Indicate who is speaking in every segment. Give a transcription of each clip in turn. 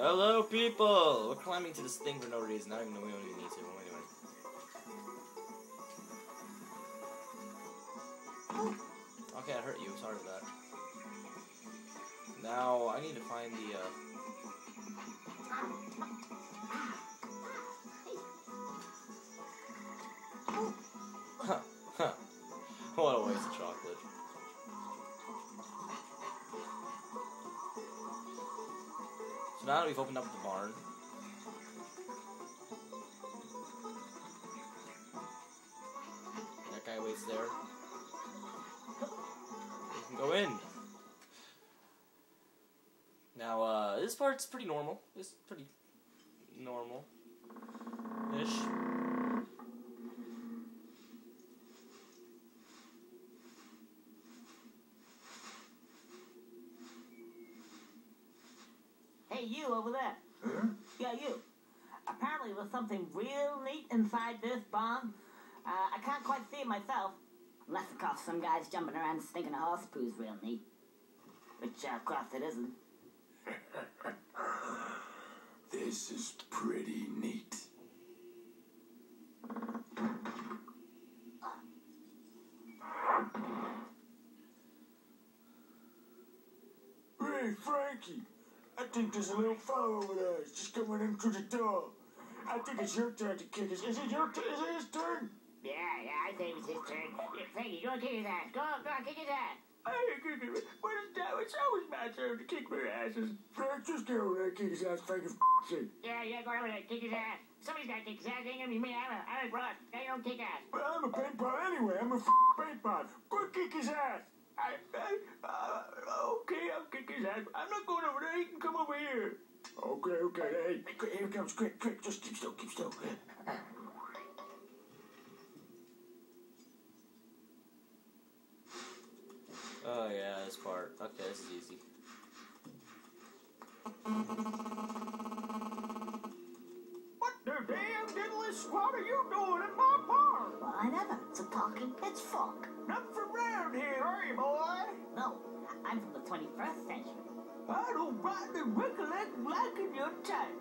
Speaker 1: Hello, people! We're climbing to this thing for no reason. I don't even know we don't even need to. What? Okay, I hurt you. Sorry for that. Now, I need to find the, uh... now that we've opened up the barn, that guy waits there. We can go in. Now, uh, this part's pretty normal. It's pretty normal-ish.
Speaker 2: You over there.
Speaker 3: Huh?
Speaker 2: Yeah, you. Apparently there's something real neat inside this bomb. Uh, I can't quite see it myself. Unless, of course, some guy's jumping around stinking a horse poo's real neat. Which, uh, of course, it isn't.
Speaker 3: This is pretty neat. Hey, Frankie. I think there's a little fellow over there. He's just coming in through the door. I think it's your turn to kick his. Is it your turn? Is it his turn?
Speaker 2: Yeah, yeah, I think it's his turn. Yeah, Frankie, go and kick his ass. Go on, go on, kick his ass.
Speaker 3: I ain't kicking it. What is that? It's always my turn to kick their asses. Frank, just get over there and kick his ass, Frank, for f***ing sake.
Speaker 2: Yeah, yeah, go over there, kick his ass. Somebody's got to kick his ass. Ain't gonna be me. I'm a, I'm a broad. I don't kick ass.
Speaker 3: But I'm a paint pot anyway. I'm a f***ing paint pot. Go kick his ass. I, I, uh, okay, I'll kick his ass. I'm not going over there. He can come over here. Okay, okay. Hey, quick, here it comes. Quick, quick. Just keep still, keep still.
Speaker 1: Oh, yeah, this part. Okay, this is easy.
Speaker 3: What damn diddless squat are you doing in my
Speaker 2: I never. It's a talking pitchfork.
Speaker 3: Not from round here, are you, boy?
Speaker 2: No, I'm from the 21st century.
Speaker 3: I don't rightly recollect liking your type.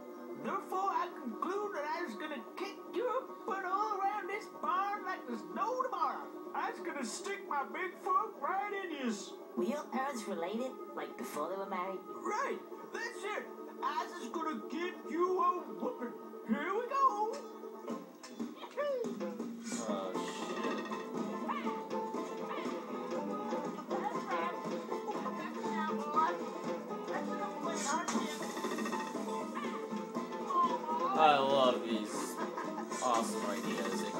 Speaker 3: Therefore, I conclude that I was gonna kick you up and all around this barn like there's no tomorrow. I was gonna stick my big foot right in you.
Speaker 2: Were your parents related, like before they were married?
Speaker 3: Right, that's it. I was just gonna give you a whooping. Here we go.
Speaker 1: I love these awesome ideas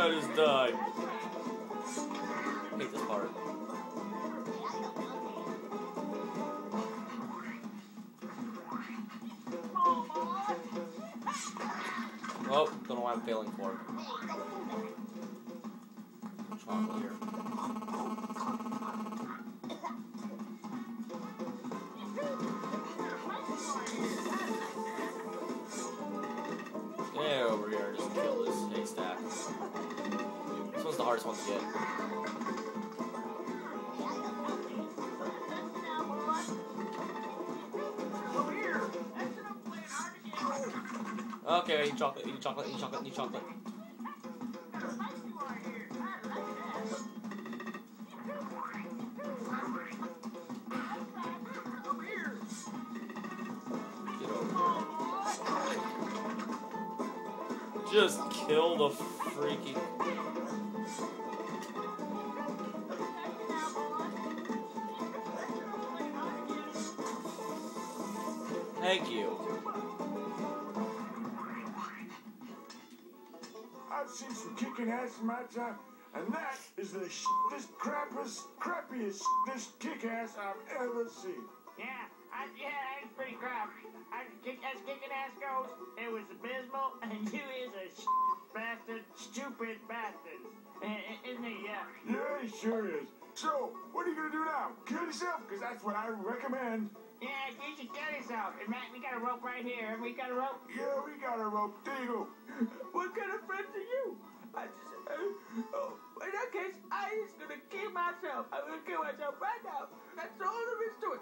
Speaker 1: I just died. hate this part. Oh, don't know why I'm failing for. Chocolate here. This. This one's the hardest one to get. Okay, eat chocolate, eat chocolate, eat chocolate, eat chocolate. Just kill the freaking. Thank you.
Speaker 3: I've seen some kicking ass in my time, and that is the shittest, crappiest, crappiest, this kick ass I've ever seen.
Speaker 2: Yeah, I, yeah, that's pretty crap. I, kick, as kicking ass goes, it was abysmal, and you is a
Speaker 3: stupid bastard. I- I- Isn't he? Yeah.
Speaker 4: Yeah, he sure is. So, what are you gonna do now? Kill yourself? Because that's what I recommend.
Speaker 3: Yeah, you should kill yourself. And Matt, we got a rope right here. And We got a rope.
Speaker 4: Yeah, we got a rope. There you go.
Speaker 3: What kind of friends are you? I just, uh, oh, in that case, I'm just gonna kill myself. I'm gonna kill myself right now. That's all there is to it.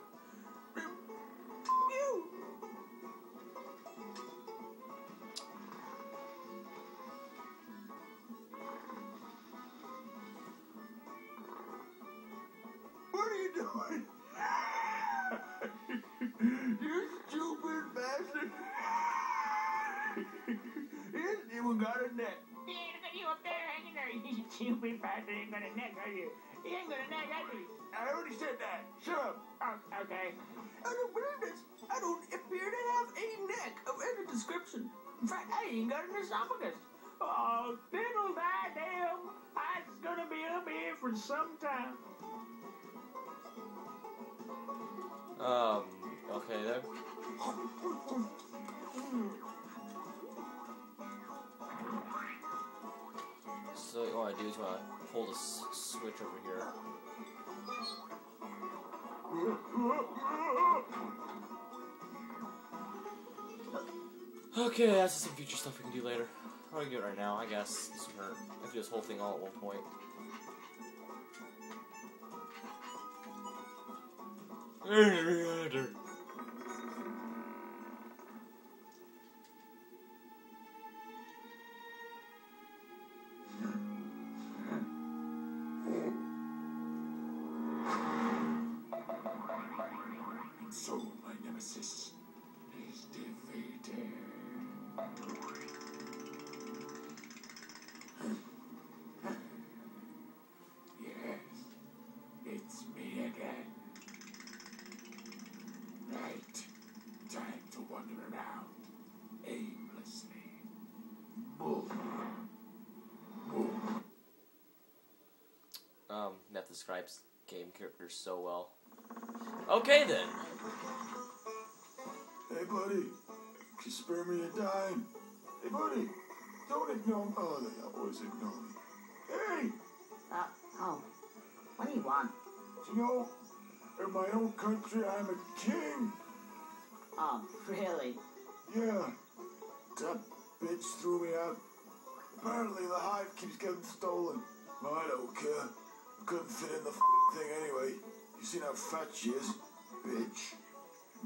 Speaker 3: Got a neck. Yeah, look at you up there hanging there. You stupid bastard ain't got a neck, are you? He ain't got a neck, has he?
Speaker 4: I already said that. Shut up.
Speaker 3: Oh, okay. I don't believe this. I don't appear to have a neck of any description. In fact, I ain't got an esophagus. Oh, diddle that damn. I'm gonna be up here for some time.
Speaker 1: Um, okay then. So what I do is want pull the switch over here. Okay, that's some future stuff we can do later. Can do it right now, I guess. This hurt. I do this whole thing all at one point. Describes game characters so well. Okay then.
Speaker 4: Hey, buddy. You spare me a dime. Hey, buddy. Don't ignore me. Oh, they always ignore me. Hey,
Speaker 2: Uh, oh. What do you want?
Speaker 4: you know, in my own country, I'm a king.
Speaker 2: Oh, really?
Speaker 4: Yeah. That bitch threw me out. Apparently, the hive keeps getting stolen. I don't care. Couldn't fit in the f- thing anyway. You seen how fat she is? Bitch.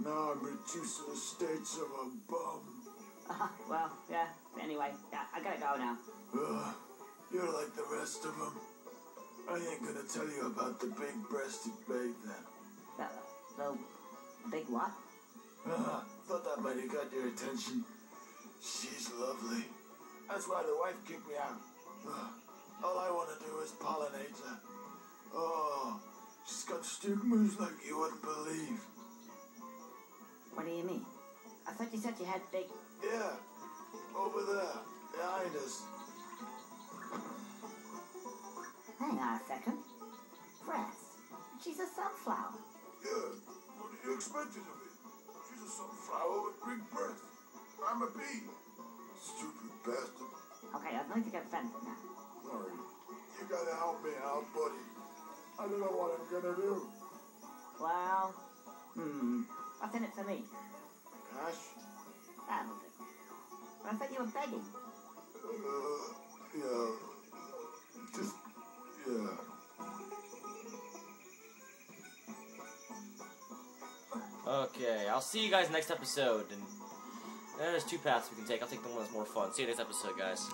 Speaker 4: Now I'm reduced to the states of a bum.
Speaker 2: Uh, well, yeah. Anyway, yeah, I gotta go now.
Speaker 4: Ugh, you're like the rest of them. I ain't gonna tell you about the big-breasted babe then.
Speaker 2: The, the big what?
Speaker 4: Uh, thought that might have got your attention. She's lovely. That's why the wife kicked me out. Ugh, all I want to do is pollinate her. Oh, she's got stigmas like you wouldn't believe.
Speaker 2: What do you mean? I thought you said you had big.
Speaker 4: Yeah, over there, behind us.
Speaker 2: Hang on a second. Press. She's a sunflower.
Speaker 4: Yeah, what do you expect to be? She's a sunflower with big breasts. I'm a bee. Stupid bastard.
Speaker 2: Okay, I'm going to get fenced now.
Speaker 4: Sorry. You gotta help me out, buddy. I don't know what I'm gonna do.
Speaker 2: Well, hmm. What's in it for me?
Speaker 4: Cash?
Speaker 2: That'll do. But I thought you were begging.
Speaker 4: Uh, yeah. Just, yeah.
Speaker 1: Okay, I'll see you guys next episode. And there's two paths we can take. I'll take the one that's more fun. See you next episode, guys.